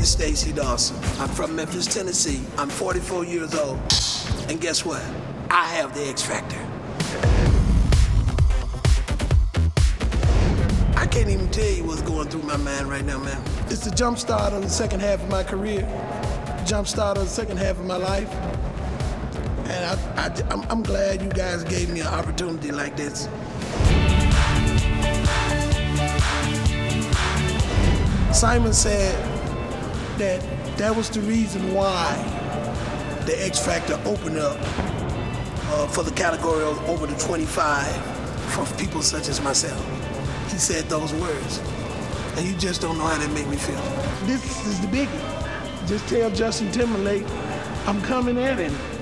is Stacey Dawson. I'm from Memphis, Tennessee. I'm 44 years old. And guess what? I have the X Factor. I can't even tell you what's going through my mind right now, man. It's the jump start of the second half of my career, jump start of the second half of my life. And I, am glad you guys gave me an opportunity like this. Simon said that that was the reason why the X Factor opened up uh, for the category of over the 25 for people such as myself. He said those words, and you just don't know how that make me feel. This is the biggie. Just tell Justin Timberlake I'm coming at him.